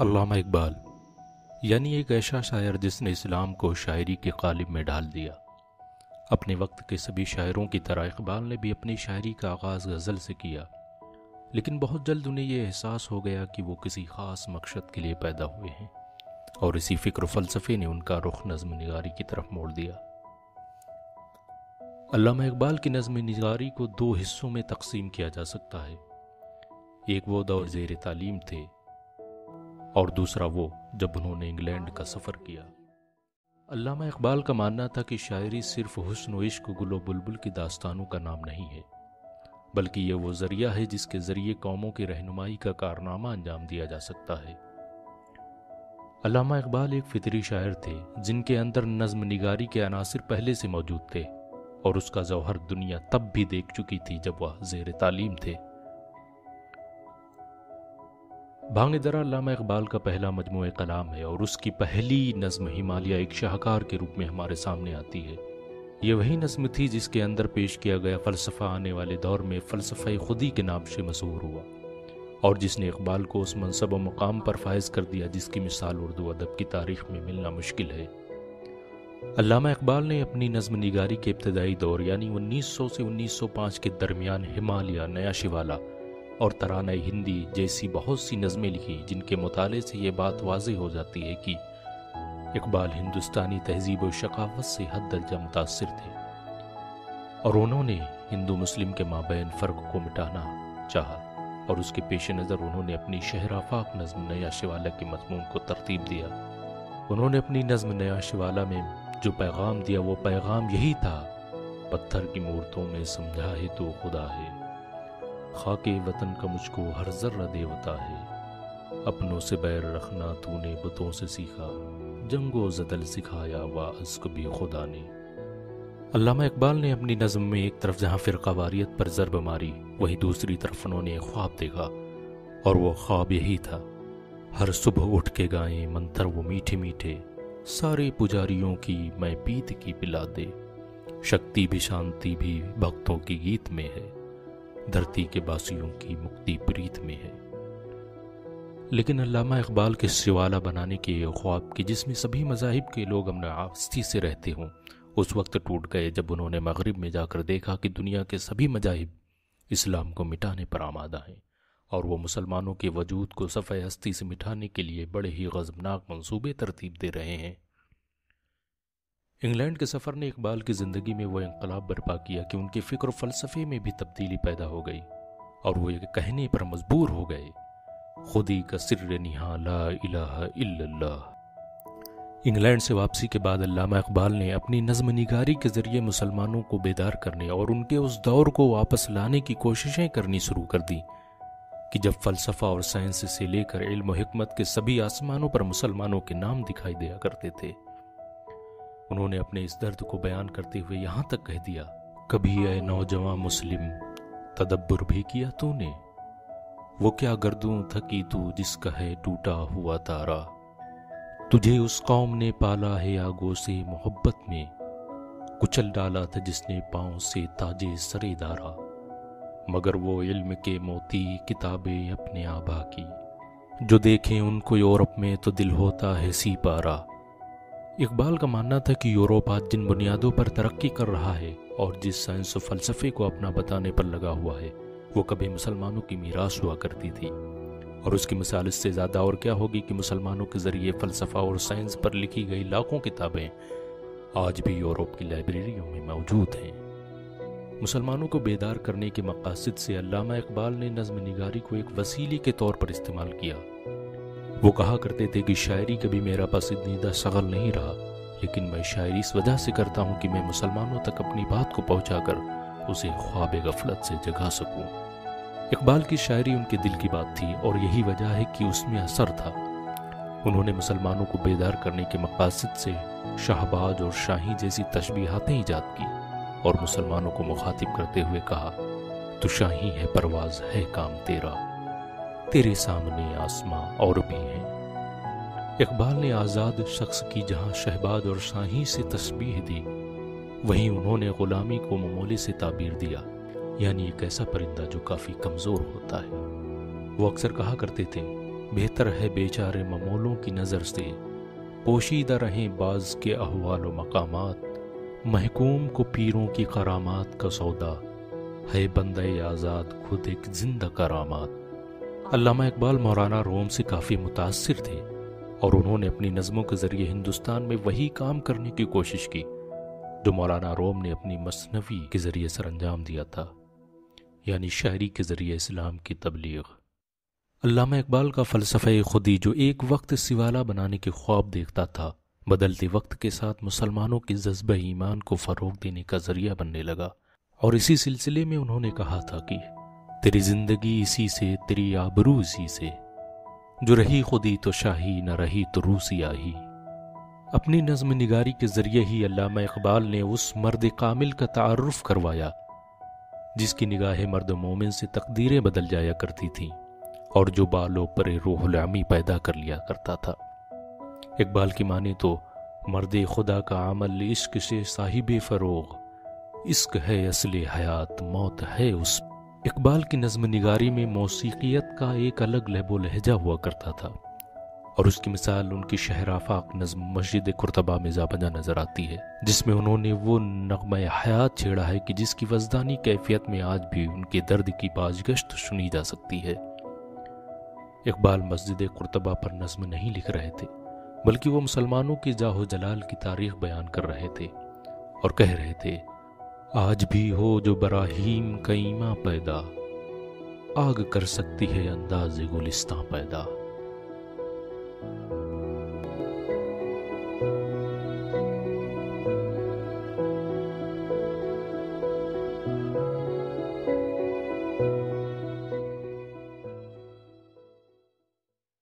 علامہ اقبال یعنی ایک ایسا شاعر جس نے اسلام کو شاعری کے قالب میں ڈال دیا۔ اپنے وقت کے سبھی شاعروں کی طرح اقبال نے بھی اپنی شاعری کا آغاز غزل سے کیا۔ لیکن بہت جلد انہیں یہ احساس ہو گیا کہ وہ کسی خاص مقصد کے لیے پیدا ہوئے ہیں اور اسی فکر و فلسفے نے ان کا رخ نظم نگاری کی طرف موڑ دیا۔ علامہ اقبال کی نظم نگاری کو دو حصوں میں تقسیم کیا جا سکتا ہے۔ ایک وہ دور زیر تعلیم تھے اور دوسرا وہ جب انہوں نے انگلینڈ کا سفر کیا۔ علامہ اقبال کا ماننا تھا کہ شاعری صرف حسن و عشق، گل و بلبل کی داستانوں کا نام نہیں ہے، بلکہ یہ وہ ذریعہ ہے جس کے ذریعے قوموں کی رہنمائی کا کارنامہ انجام دیا جا سکتا ہے۔ علامہ اقبال ایک فطری شاعر تھے، جن کے اندر نظم نگاری کے عناصر پہلے سے موجود تھے، اور اس کا جوہر دنیا تب بھی دیکھ چکی تھی جب وہ زیر تعلیم تھے۔ بھانگ درا علامہ اقبال کا پہلا مجموعہ کلام ہے اور اس کی پہلی نظم ہمالیہ ایک شاہکار کے روپ میں ہمارے سامنے آتی ہے۔ یہ وہی نظم تھی جس کے اندر پیش کیا گیا فلسفہ آنے والے دور میں فلسفہ خودی کے نام سے مشہور ہوا۔ اور جس نے اقبال کو اس منصب و مقام پر فائز کر دیا جس کی مثال اردو ادب کی تاریخ میں ملنا مشکل ہے۔ علامہ اقبال نے اپنی نظم نگاری کے ابتدائی دور یعنی انیس سو سے انیس سو پانچ کے درمیان ہمالیہ نیا شوالا اور ترانہ ہندی جیسی بہت سی نظمیں لکھی جن کے مطالعے سے یہ بات واضح ہو جاتی ہے کہ اقبال ہندوستانی تہذیب و ثقافت سے حد درجہ متاثر تھے اور انہوں نے ہندو مسلم کے مابین فرق کو مٹانا چاہا اور اس کے پیش نظر انہوں نے اپنی شہر آفاق نظم نیا شوالا کے مضمون کو ترتیب دیا۔ انہوں نے اپنی نظم نیا شوالا میں جو پیغام دیا وہ پیغام یہی تھا، پتھر کی مورتوں میں سمجھا ہے تو خدا ہے۔ خاک وطن کا مجھ کو ہر ذرہ دیوتا ہے۔ اپنوں سے بیر رکھنا تو نے بتوں سے سیکھا۔ جنگ و زدل سکھایا وا بھی خدا نے۔ علامہ اقبال نے اپنی نظم میں ایک طرف جہاں فرقہ واریت پر ضرب ماری، وہی دوسری طرف انہوں نے خواب دیکھا۔ اور وہ خواب یہی تھا۔ ہر صبح اٹھ کے گائیں، منتر وہ میٹھے میٹھے۔ سارے پجاریوں کی میں پیت کی پلا دے شکتی بھی شانتی بھی بھکتوں کی گیت میں ہے۔ دھرتی کے باسیوں کی مکتی پریت میں ہے۔ لیکن علامہ اقبال کے سوالہ بنانے کے خواب کی جس میں سبھی مذاہب کے لوگ امن آستی سے رہتے ہوں، اس وقت ٹوٹ گئے جب انہوں نے مغرب میں جا کر دیکھا کہ دنیا کے سبھی مذاہب اسلام کو مٹانے پر آمادہ ہیں اور وہ مسلمانوں کے وجود کو صفحہ ہستی سے مٹانے کے لیے بڑے ہی غضبناک منصوبے ترتیب دے رہے ہیں۔ انگلینڈ کے سفر نے اقبال کی زندگی میں وہ انقلاب برپا کیا کہ ان کے فکر و فلسفے میں بھی تبدیلی پیدا ہو گئی اور وہ ایک کہنے پر مجبور ہو گئے۔ خودی کا سر نہا لا الہ الا اللہ۔ انگلینڈ سے واپسی کے بعد علامہ اقبال نے اپنی نظم نگاری کے ذریعے مسلمانوں کو بیدار کرنے اور ان کے اس دور کو واپس لانے کی کوششیں کرنی شروع کر دی کہ جب فلسفہ اور سائنس سے لے کر علم و حکمت کے سبھی آسمانوں پر مسلمانوں کے نام دکھائی دیا کرتے تھے۔ انہوں نے اپنے اس درد کو بیان کرتے ہوئے یہاں تک کہہ دیا، کبھی اے نوجوان مسلم تدبر بھی کیا تو نے؟ وہ کیا گردوں تھکی تو جس کا ہے ٹوٹا ہوا تارا؟ تجھے اس قوم نے پالا ہے آگو سے محبت میں، کچل ڈالا تھا جس نے پاؤں سے تاجے سرے دارا۔ مگر وہ علم کے موتی کتابیں اپنے آبا کی۔ جو دیکھیں ان کو یورپ میں تو دل ہوتا ہے سی پارا اقبال کا ماننا تھا کہ یوروپ آج جن بنیادوں پر ترقی کر رہا ہے اور جس سائنس و فلسفے کو اپنا بتانے پر لگا ہوا ہے، وہ کبھی مسلمانوں کی میراث ہوا کرتی تھی۔ اور اس کی مثال اس سے زیادہ اور کیا ہوگی کہ مسلمانوں کے ذریعے فلسفہ اور سائنس پر لکھی گئی لاکھوں کتابیں آج بھی یورپ کی لائبریریوں میں موجود ہیں۔ مسلمانوں کو بیدار کرنے کے مقاصد سے علامہ اقبال نے نظم نگاری کو ایک وسیلے کے طور پر استعمال کیا۔ وہ کہا کرتے تھے کہ شاعری کبھی میرا پسندیدہ شغل نہیں رہا، لیکن میں شاعری اس وجہ سے کرتا ہوں کہ میں مسلمانوں تک اپنی بات کو پہنچا کر اسے خواب غفلت سے جگا سکوں۔ اقبال کی شاعری ان کے دل کی بات تھی اور یہی وجہ ہے کہ اس میں اثر تھا۔ انہوں نے مسلمانوں کو بیدار کرنے کے مقاصد سے شہباز اور شاہی جیسی تشبیہاتیں ایجاد کی اور مسلمانوں کو مخاطب کرتے ہوئے کہا، تو شاہی ہے، پرواز ہے کام تیرا۔ تیرے سامنے آسماں اور بھی ہیں۔ اقبال نے آزاد شخص کی جہاں شہباد اور شاہی سے تشبیح دی، وہیں انہوں نے غلامی کو ممولی سے تعبیر دیا۔ یعنی ایک ایسا پرندہ جو کافی کمزور ہوتا ہے۔ وہ اکثر کہا کرتے تھے، بہتر ہے بیچارے ممولوں کی نظر سے پوشیدہ رہیں بعض کے احوال و مقامات۔ محکوم کو پیروں کی کرامات کا سودا۔ ہے بندہ آزاد خود ایک زندہ کرامات۔ علامہ اقبال مولانا روم سے کافی متاثر تھے اور انہوں نے اپنی نظموں کے ذریعے ہندوستان میں وہی کام کرنے کی کوشش کی جو مولانا روم نے اپنی مصنوی کے ذریعے سر انجام دیا تھا یعنی شاعری کے ذریعے اسلام کی تبلیغ۔ علامہ اقبال کا فلسفہ خودی جو ایک وقت سوالہ بنانے کے خواب دیکھتا تھا، بدلتے وقت کے ساتھ مسلمانوں کے جذبہ ایمان کو فروغ دینے کا ذریعہ بننے لگا اور اسی سلسلے میں انہوں نے کہا تھا کہ تیری زندگی اسی سے، تیری آبرو اسی سے۔ جو رہی خودی تو شاہی، نہ رہی تو روسی آہی اپنی نظم نگاری کے ذریعے ہی علامہ اقبال نے اس مرد کامل کا تعارف کروایا، جس کی نگاہ مرد مومن سے تقدیریں بدل جایا کرتی تھیں اور جو بالوں پر روح العمی پیدا کر لیا کرتا تھا۔ اقبال کی معنی تو مرد خدا کا عمل عشق سے صاحب فروغ، عشق ہے اصل حیات، موت ہے اس اقبال کی نظم نگاری میں موسیقیت کا ایک الگ لہب و لہجہ ہوا کرتا تھا، اور اس کی مثال ان کی شہر آفاق نظم مسجد کرتبہ میں زابجہ نظر آتی ہے، جس میں انہوں نے وہ نغمہ حیات چھیڑا ہے کہ جس کی وزدانی کیفیت میں آج بھی ان کے درد کی بازگشت سنی جا سکتی ہے۔ اقبال مسجد قرطبہ پر نظم نہیں لکھ رہے تھے، بلکہ وہ مسلمانوں کی جاہ و جلال کی تاریخ بیان کر رہے تھے اور کہہ رہے تھے آج بھی ہو جو براہیم قیمہ پیدا۔ آگ کر سکتی ہے انداز گلستہ پیدا۔